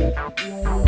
Yeah.